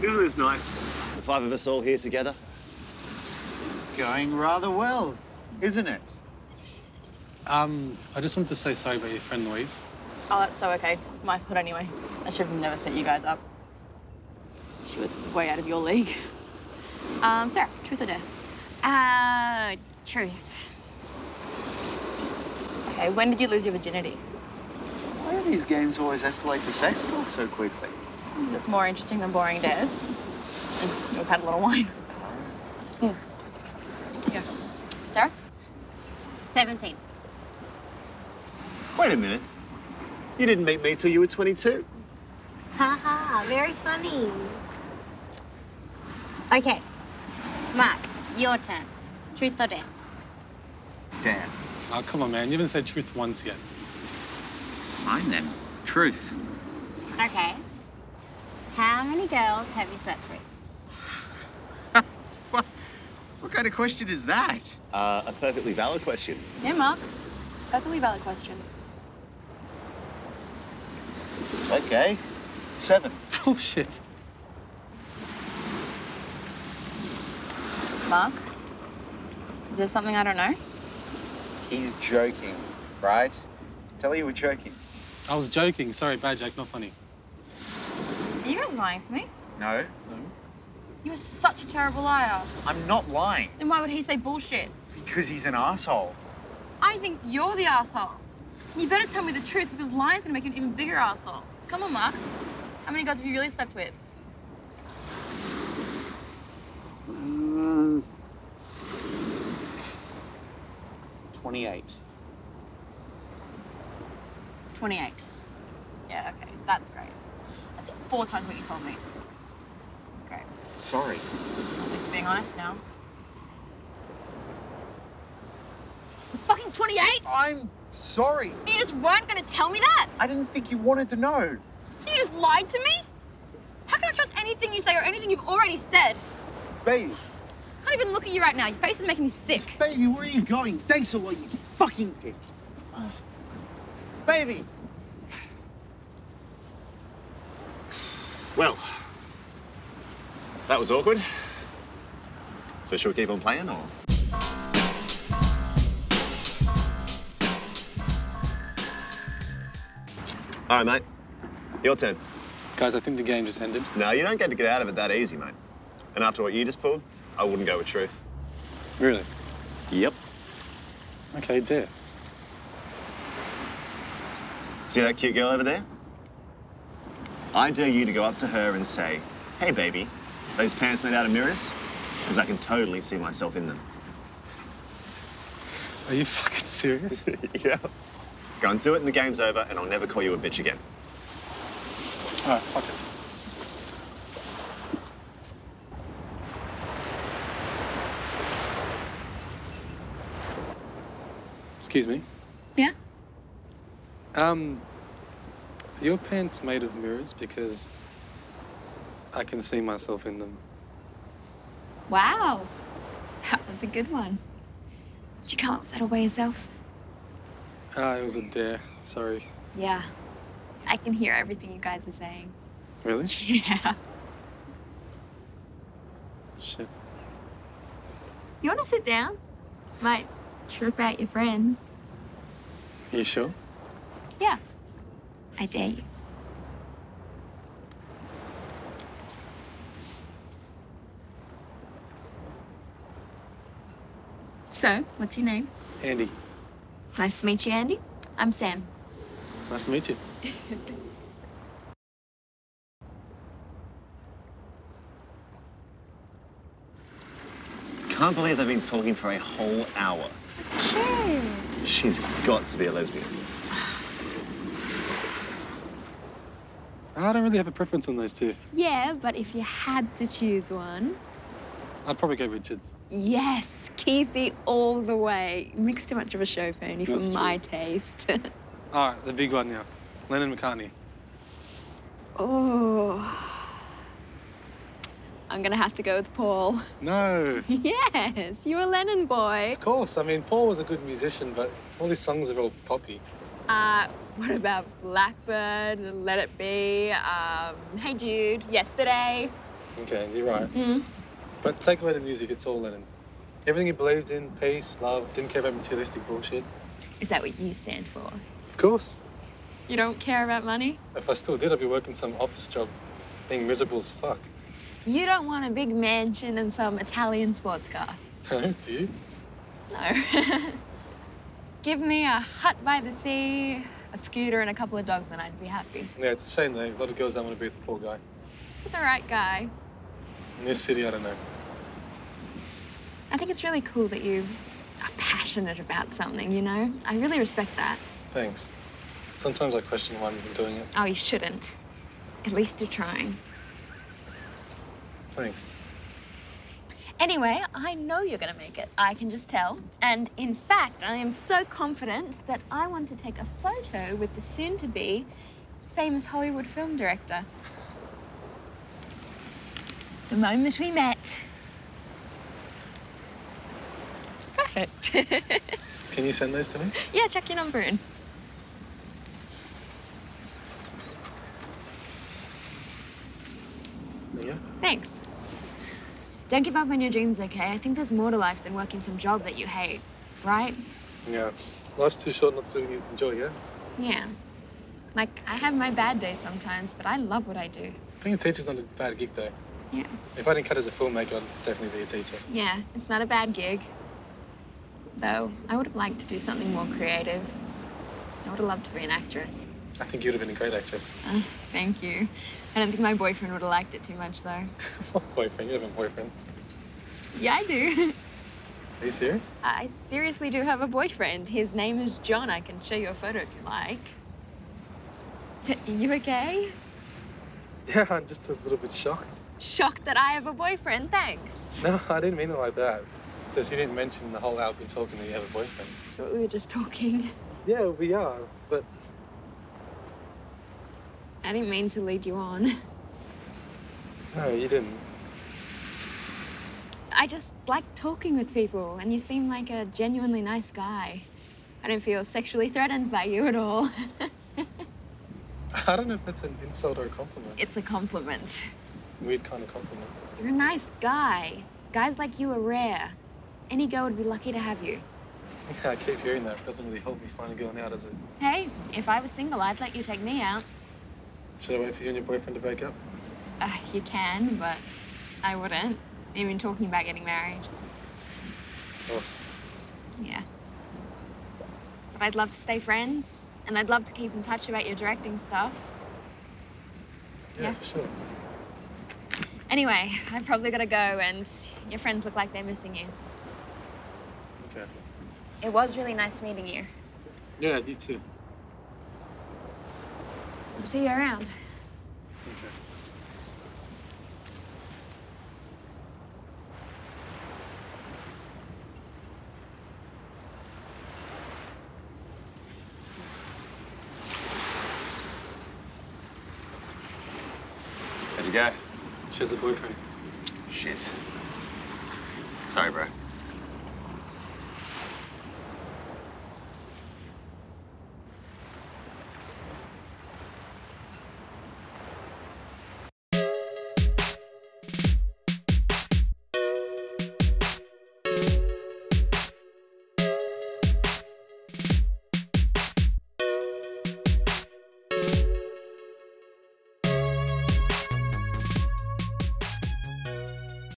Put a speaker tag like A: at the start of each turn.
A: Isn't this nice?
B: The five of us all here together.
C: It's going rather well, isn't it?
D: Um, I just wanted to say sorry about your friend Louise.
E: Oh, that's so okay. It's my fault anyway. I should have never set you guys up. She was way out of your league. Um, Sarah, truth or dare?
F: Uh, truth.
E: Okay, when did you lose your virginity?
C: Why do these games always escalate to sex talk so quickly?
E: Because it's more interesting than boring dares. Mm, You've had a little wine. Mm. Here. Sarah?
F: 17.
A: Wait a minute. You didn't meet me till you were 22.
F: Ha ha, very funny. Okay. Mark, your turn. Truth or dare?
C: Dan.
D: Oh, come on, man. You haven't said truth once yet.
C: Fine then. Truth.
F: Okay. How many girls have you slept with?
C: What, what kind of question is that?
B: Uh, a perfectly valid question.
E: Yeah, Mark. Perfectly valid question.
C: Okay. Seven.
D: Bullshit.
E: Mark? Is there something I don't know?
C: He's joking, right? Tell her you were joking.
D: I was joking. Sorry, bad joke, not funny.
E: Are you guys lying to me?
C: No,
E: You are such a terrible liar.
C: I'm not lying
E: Then why would he say bullshit?
C: because he's an asshole.
E: I think you're the asshole. You better tell me the truth because lying's gonna make you an even bigger asshole. Come on, Mark. How many girls have you really slept with?
A: Mm,
C: 28.
E: 28. Yeah, okay. That's great. That's four times what you told me. Great.
C: Sorry.
E: At least being honest now. Fucking 28?
C: I'm sorry.
E: You just weren't gonna tell me that?
C: I didn't think you wanted to know.
E: So you just lied to me? How can I trust anything you say or anything you've already said?
C: Baby.
E: I can't even look at you right now. Your face is making me sick.
C: Baby, where are you going? Thanks a lot, you fucking dick. Baby.
B: Well, that was awkward. So should we keep on playing or? All right, mate. Your turn.
D: Guys, I think the game just ended.
B: No, you don't get to get out of it that easy, mate. And after what you just pulled, I wouldn't go with truth.
D: Really?
B: Yep.
D: Okay, dare.
B: See that cute girl over there? I dare you to go up to her and say, hey, baby, those pants made out of mirrors? Because I can totally see myself in them.
D: Are you fucking serious?
B: yeah. Go and do it and the game's over, and I'll never call you a bitch again.
D: All right, fuck it. Excuse me.
E: Yeah?
D: Um, are your pants made of mirrors because I can see myself in them.
F: Wow. That was a good one. Did you come up with that all by yourself?
D: Ah, it was a dare. Sorry.
F: Yeah. I can hear everything you guys are saying.
D: Really?
F: Yeah.
D: Shit.
F: You want to sit down? Might trip out your friends.
D: Are You sure?
F: Yeah. I dare you. So, what's your name?
D: Andy,
F: Nice to meet you, Andy. I'm Sam.
D: nice to meet you.
B: Can't believe they've been talking for a whole hour.
F: Cute.
B: She's got to be a lesbian.
D: I don't really have a preference on those two.
F: Yeah, but if you had to choose one.
D: I'd probably go Richards.
F: Yes, Keithy all the way. Mick's too much of a show pony for
D: That's true.
F: my taste.
D: All right, the big one now. Lennon McCartney.
F: oh. I'm gonna have to go with Paul.
D: No.
F: Yes, you're a Lennon boy.
D: Of course. I mean, Paul was a good musician, but all his songs are all poppy.
F: Uh, what about Blackbird, Let It Be, um, Hey Jude, Yesterday?
D: Okay, you're right.
F: Mm.
D: But take away the music, it's all Lennon. Everything he believed in, peace, love, didn't care about materialistic bullshit.
F: Is that what you stand for?
D: Of course.
F: You don't care about money?
D: If I still did, I'd be working some office job, being miserable as fuck.
F: You don't want a big mansion and some Italian sports car.
D: No, do you?
F: No. Give me a hut by the sea, a scooter, and a couple of dogs, and I'd be happy.
D: Yeah, it's a shame though. A lot of girls don't want to be with a poor guy.
F: For the right guy.
D: In this city, I don't know.
F: I think it's really cool that you are passionate about something, you know? I really respect that.
D: Thanks. Sometimes I question why I'm even doing it.
F: Oh, you shouldn't. At least you're trying.
D: Thanks.
F: Anyway, I know you're gonna make it. I can just tell. And in fact, I am so confident that I want to take a photo with the soon to be famous Hollywood film director. The moment we met. Perfect.
D: Can you send those to me?
F: yeah, check your number in.
D: Yeah.
F: Thanks. Don't give up on your dreams, okay? I think there's more to life than working some job that you hate, right?
D: Yeah. Life's too short not to enjoy, yeah?
F: Yeah. Like, I have my bad days sometimes, but I love what I do.
D: Being a teacher's not a bad gig though.
F: Yeah.
D: If I didn't cut as a filmmaker, I'd definitely be a teacher.
F: Yeah, it's not a bad gig. Though, I would have liked to do something more creative. I would have loved to be an actress.
D: I think you'd have been a great actress.
F: Uh, thank you. I don't think my boyfriend would have liked it too much, though.
D: boyfriend, you have a boyfriend.
F: Yeah, I do.
D: Are you serious?
F: I seriously do have a boyfriend. His name is John. I can show you a photo if you like. You okay?
D: Yeah, I'm just a little bit shocked.
F: Shocked that I have a boyfriend, thanks.
D: No, I didn't mean it like that. Just you didn't mention the whole out been talking that you have a boyfriend.
F: I Thought we were just talking.
D: Yeah, we are, but
F: I didn't mean to lead you on.
D: no, you didn't.
F: I just like talking with people, and you seem like a genuinely nice guy. I don't feel sexually threatened by you at all.
D: I don't know if that's an insult or a compliment.
F: it's a compliment.
D: Weird kind of compliment.
F: You're a nice guy. Guys like you are rare. Any girl would be lucky to have you.
D: Yeah, I keep hearing that. It doesn't really help me find a girl now, does it?
F: Hey, if I was single, I'd let you take me out.
D: Should I wait for you and your boyfriend to break up?
F: Uh, you can, but I wouldn't. Even talking about getting married.
D: Awesome.
F: Yeah. But I'd love to stay friends, and I'd love to keep in touch about your directing stuff.
D: Yeah,
F: Yeah.
D: for sure.
F: Anyway, I've probably got to go, and your friends look like they're missing you.
D: Okay.
F: It was really nice meeting you.
D: Yeah, you too.
F: I'll see you around.
D: Okay.
B: How'd you go?
D: She has a boyfriend.
B: Shit. Sorry, bro.